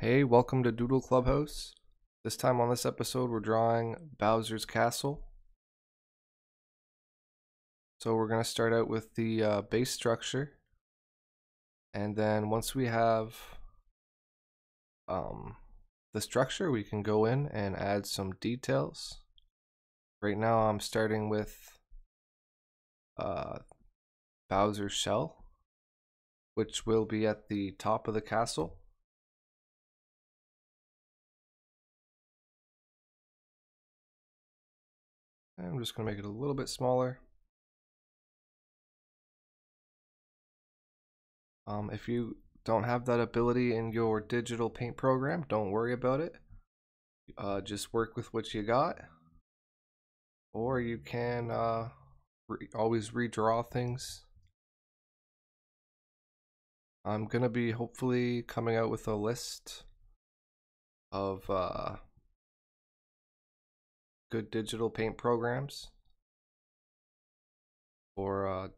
Hey, welcome to Doodle Clubhouse. This time on this episode, we're drawing Bowser's Castle. So we're going to start out with the uh, base structure. And then once we have um, the structure, we can go in and add some details. Right now I'm starting with uh, Bowser's shell, which will be at the top of the castle. I'm just going to make it a little bit smaller. Um, if you don't have that ability in your digital paint program, don't worry about it. Uh, just work with what you got. Or you can uh, re always redraw things. I'm going to be hopefully coming out with a list of uh, good digital paint programs for uh,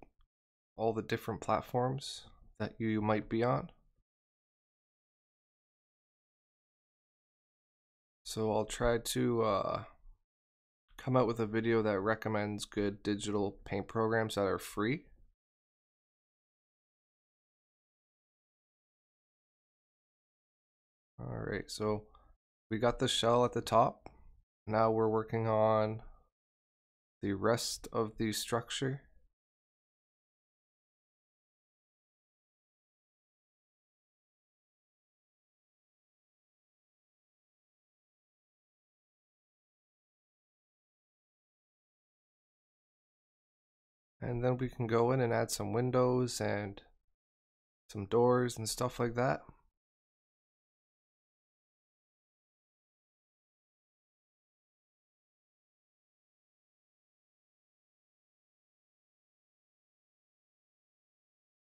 all the different platforms that you might be on. So I'll try to uh, come out with a video that recommends good digital paint programs that are free. Alright, so we got the shell at the top. Now we're working on the rest of the structure. And then we can go in and add some windows and some doors and stuff like that.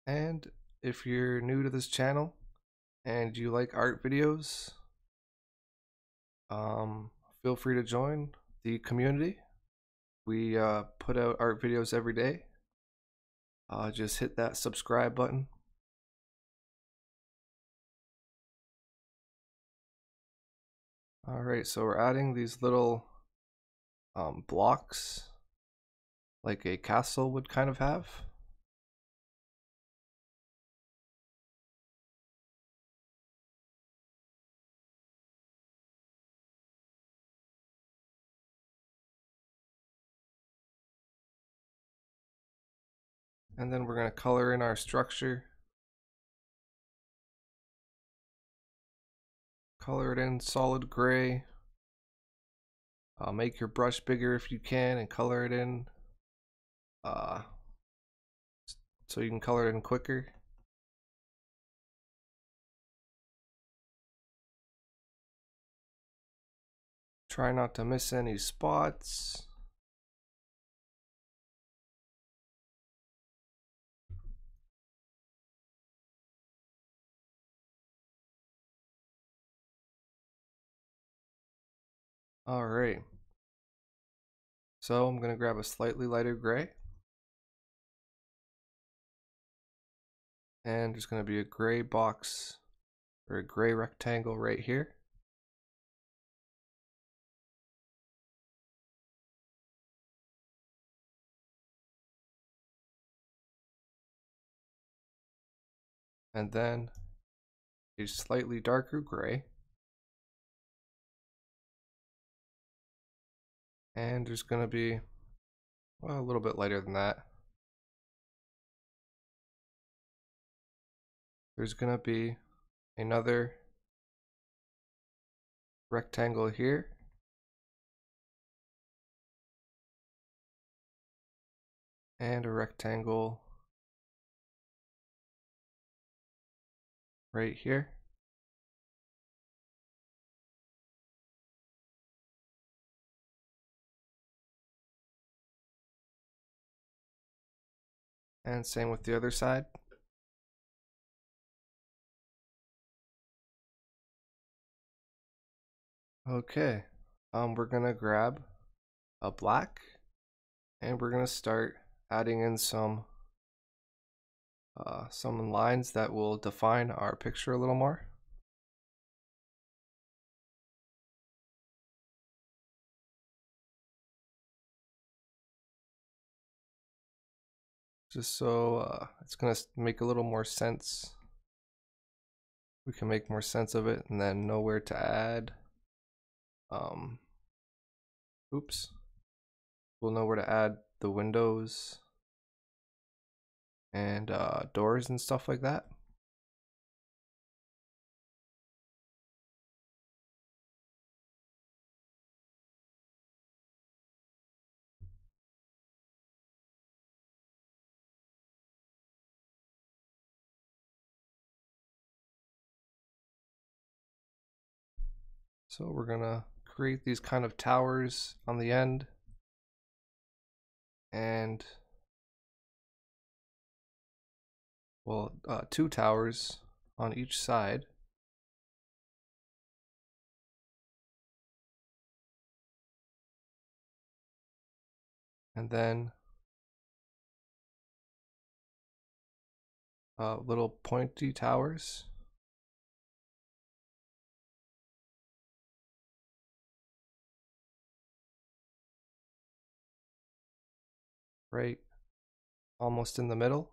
And if you're new to this channel and you like art videos, um, feel free to join the community. We uh, put out art videos every day. Uh, just hit that subscribe button. All right, so we're adding these little um, blocks like a castle would kind of have. And then we're going to color in our structure. Color it in solid gray. Uh, make your brush bigger if you can and color it in uh, so you can color it in quicker. Try not to miss any spots. All right. So I'm going to grab a slightly lighter gray. And there's going to be a gray box or a gray rectangle right here. And then a slightly darker gray. And there's going to be well, a little bit lighter than that. There's going to be another rectangle here. And a rectangle right here. And same with the other side. Okay, um, we're gonna grab a black and we're gonna start adding in some uh, some lines that will define our picture a little more. Just so uh, it's gonna make a little more sense. We can make more sense of it and then know where to add. Um, oops. We'll know where to add the windows and uh, doors and stuff like that. So we're gonna create these kind of towers on the end. And well uh, two towers on each side. And then uh, little pointy towers right almost in the middle.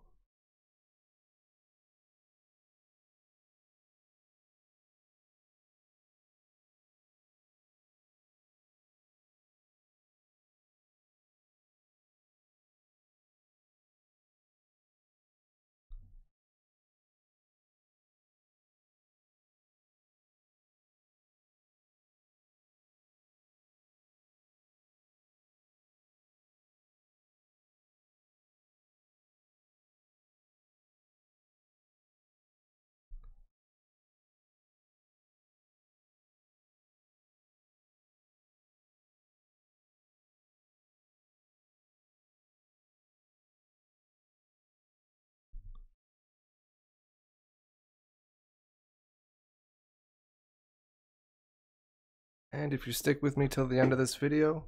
And if you stick with me till the end of this video,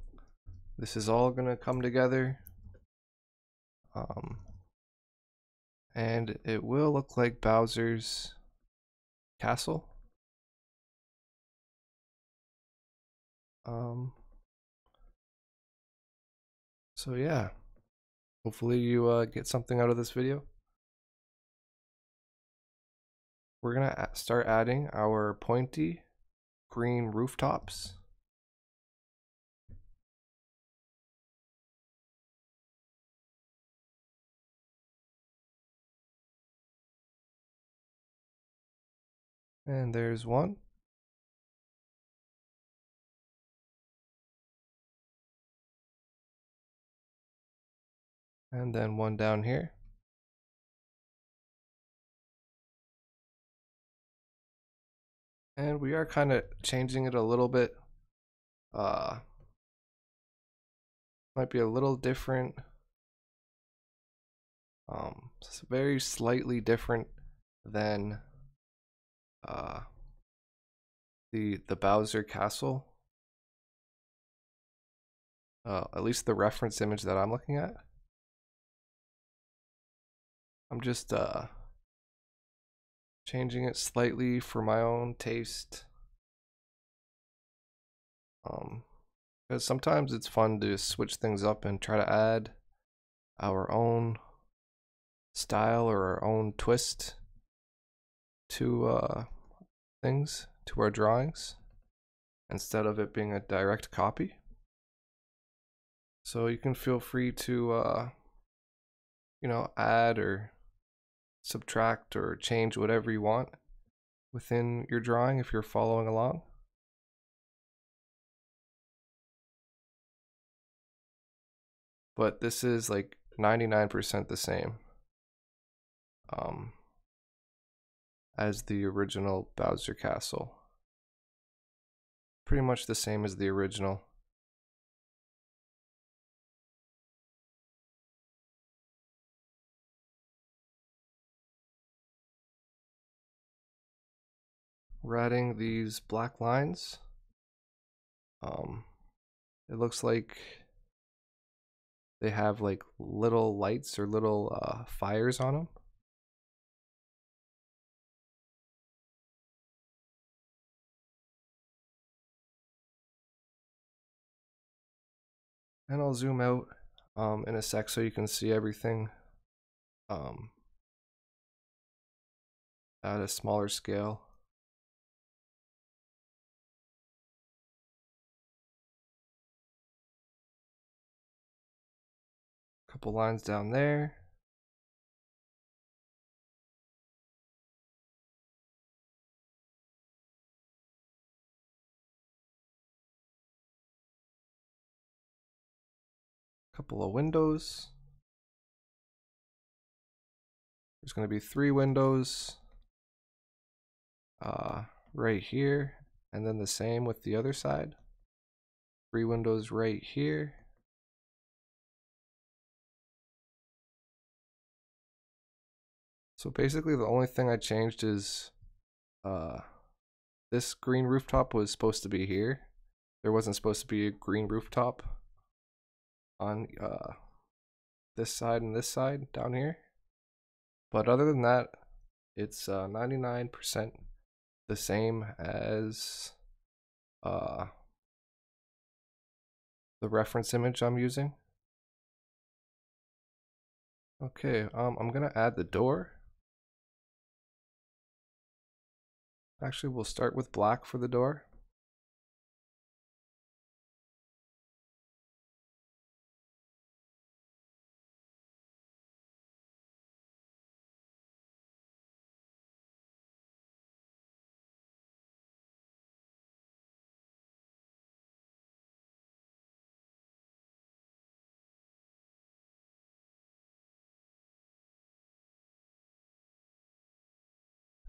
this is all going to come together. Um, and it will look like Bowser's castle. Um, so yeah, hopefully you uh, get something out of this video. We're going to start adding our pointy green rooftops. And there's one. And then one down here. And we are kind of changing it a little bit. Uh might be a little different. Um very slightly different than uh the the Bowser castle. Uh at least the reference image that I'm looking at. I'm just uh changing it slightly for my own taste. Um, because sometimes it's fun to switch things up and try to add our own style or our own twist to uh, things, to our drawings, instead of it being a direct copy. So you can feel free to, uh, you know, add or subtract or change whatever you want within your drawing if you're following along. But this is like 99% the same um, as the original Bowser Castle. Pretty much the same as the original. We're adding these black lines. Um, it looks like they have like little lights or little uh, fires on them. And I'll zoom out um, in a sec so you can see everything um, at a smaller scale. Couple lines down there. Couple of windows. There's going to be three windows uh, right here, and then the same with the other side. Three windows right here. So basically the only thing I changed is uh, this green rooftop was supposed to be here. There wasn't supposed to be a green rooftop on uh, this side and this side down here. But other than that, it's 99% uh, the same as uh, the reference image I'm using. Okay, um, I'm gonna add the door. Actually, we'll start with black for the door.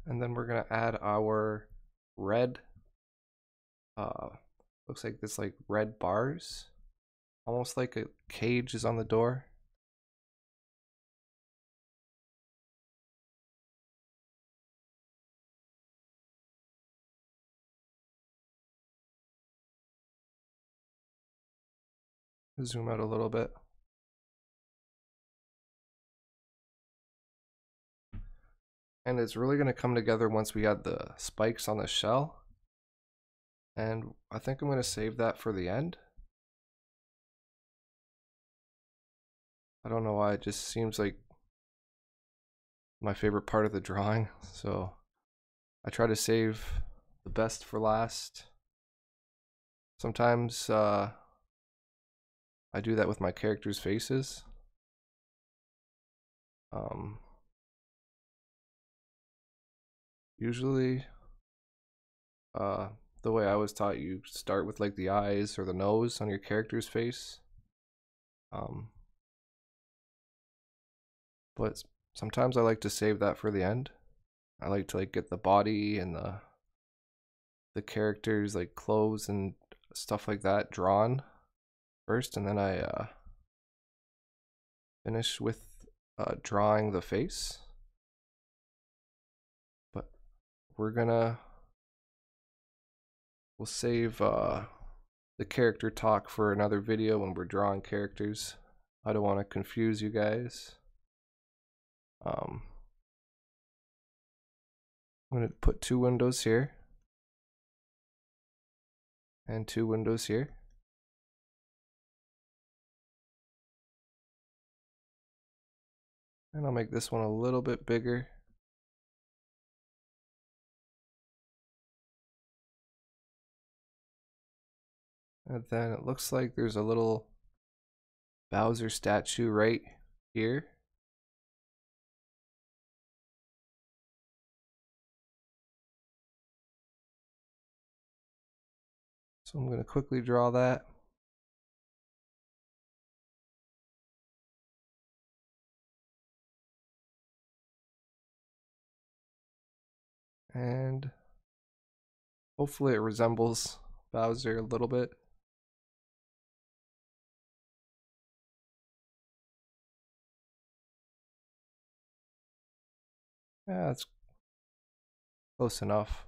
And then we're gonna add our red uh looks like this like red bars. Almost like a cage is on the door. Zoom out a little bit and it's really going to come together once we add the spikes on the shell. And I think I'm going to save that for the end. I don't know why it just seems like my favorite part of the drawing so I try to save the best for last. Sometimes uh, I do that with my characters faces. Um, usually uh the way I was taught you start with like the eyes or the nose on your character's face um but sometimes I like to save that for the end. I like to like get the body and the the characters like clothes and stuff like that drawn first and then I uh finish with uh drawing the face we're gonna we'll save uh, the character talk for another video when we're drawing characters. I don't want to confuse you guys. Um, I'm going to put two windows here and two windows here. And I'll make this one a little bit bigger. And then it looks like there's a little Bowser statue right here. So I'm going to quickly draw that. And hopefully it resembles Bowser a little bit. Yeah, it's close enough.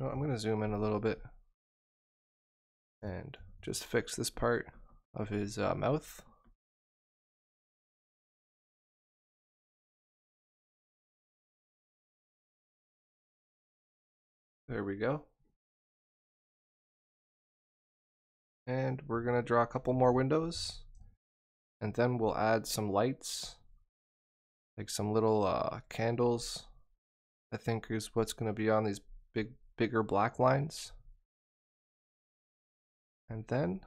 I'm going to zoom in a little bit and just fix this part of his uh, mouth. There we go. And we're going to draw a couple more windows and then we'll add some lights like some little uh, candles. I think is what's going to be on these big, bigger black lines. And then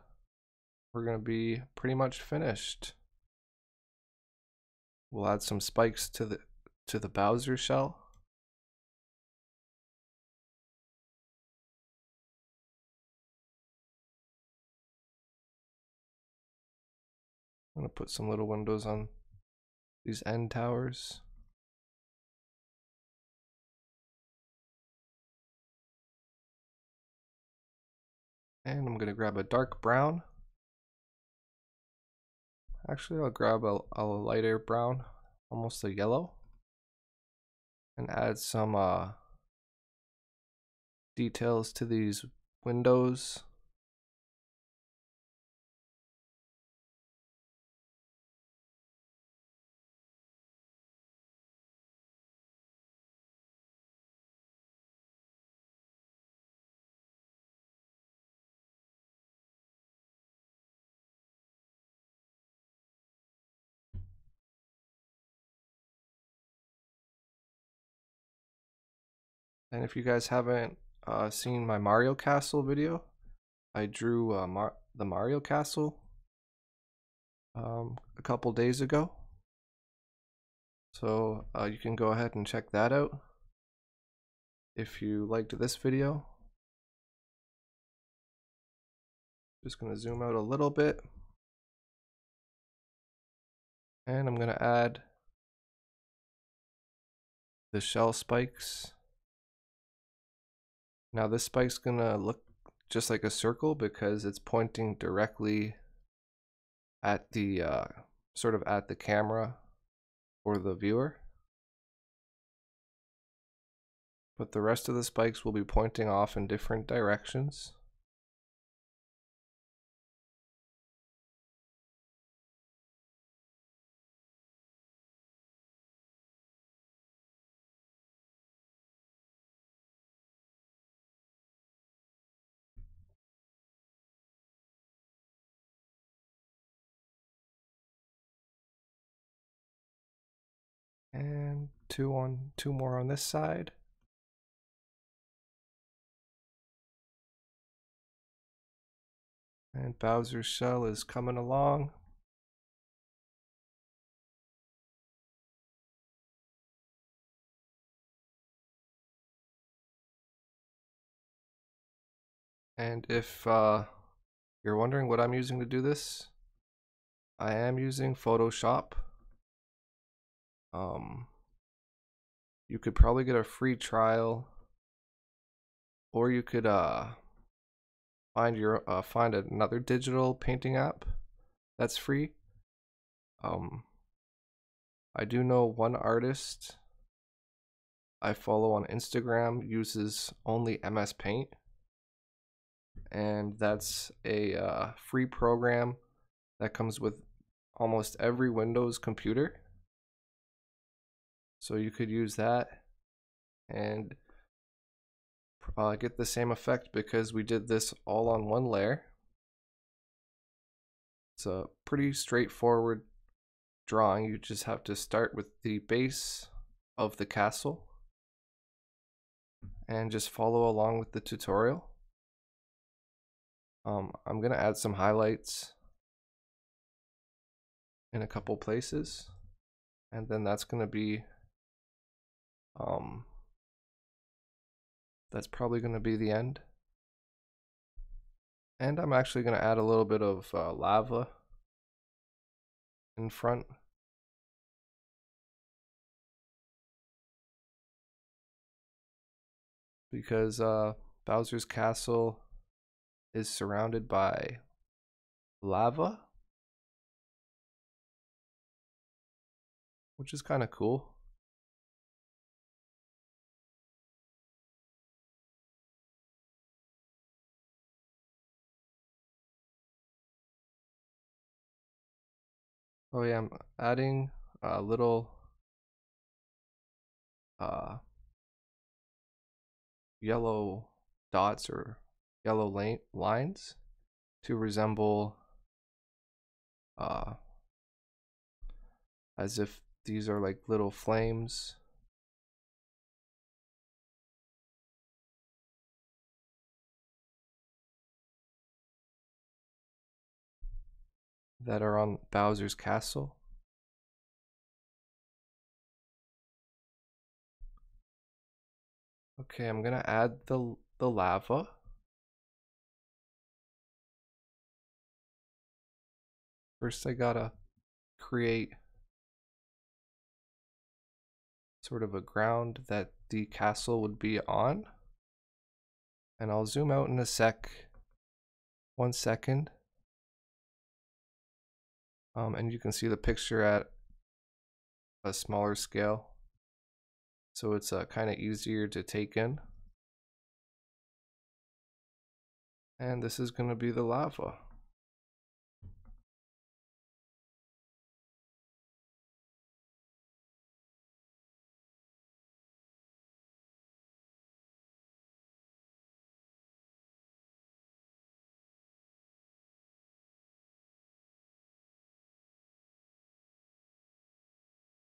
we're going to be pretty much finished. We'll add some spikes to the to the Bowser shell. I'm going to put some little windows on these end towers. And I'm going to grab a dark brown. Actually, I'll grab a, a lighter brown, almost a yellow. And add some uh, details to these windows. And if you guys haven't uh, seen my Mario Castle video, I drew uh, Mar the Mario Castle um, a couple days ago. So uh, you can go ahead and check that out. If you liked this video, just going to zoom out a little bit. And I'm going to add the shell spikes now this spike's gonna look just like a circle because it's pointing directly at the uh, sort of at the camera or the viewer. But the rest of the spikes will be pointing off in different directions. Two on two more on this side. And Bowser's shell is coming along. And if uh, you're wondering what I'm using to do this, I am using Photoshop. Um, you could probably get a free trial, or you could uh find your uh, find another digital painting app that's free. Um, I do know one artist I follow on Instagram uses only MS Paint, and that's a uh, free program that comes with almost every Windows computer. So you could use that and uh, get the same effect because we did this all on one layer. It's a pretty straightforward drawing. You just have to start with the base of the castle and just follow along with the tutorial. Um, I'm going to add some highlights in a couple places and then that's going to be um, that's probably going to be the end. And I'm actually going to add a little bit of uh, lava in front. Because uh, Bowser's castle is surrounded by lava. Which is kind of cool. Oh yeah, I'm adding a little uh, yellow dots or yellow lines to resemble uh, as if these are like little flames. That are on Bowser's castle. Okay, I'm gonna add the the lava. First I gotta create sort of a ground that the castle would be on. And I'll zoom out in a sec. One second. Um, and you can see the picture at a smaller scale. So it's uh, kind of easier to take in. And this is going to be the lava.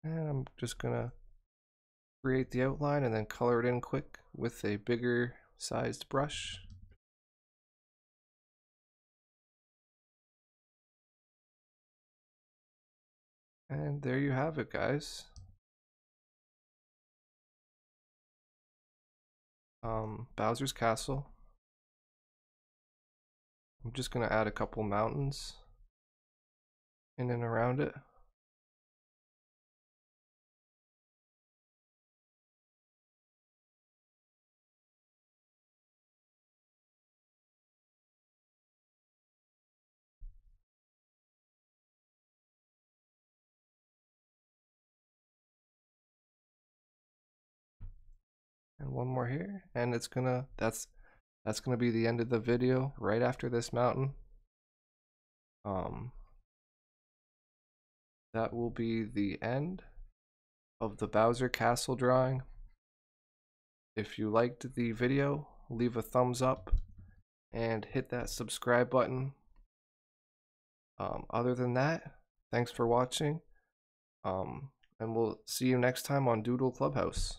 And I'm just gonna create the outline and then color it in quick with a bigger sized brush. And there you have it, guys. Um, Bowser's Castle. I'm just going to add a couple mountains in and around it. One more here and it's gonna that's that's gonna be the end of the video right after this mountain. Um that will be the end of the Bowser Castle drawing. If you liked the video leave a thumbs up and hit that subscribe button. Um, other than that thanks for watching. Um, and we'll see you next time on Doodle Clubhouse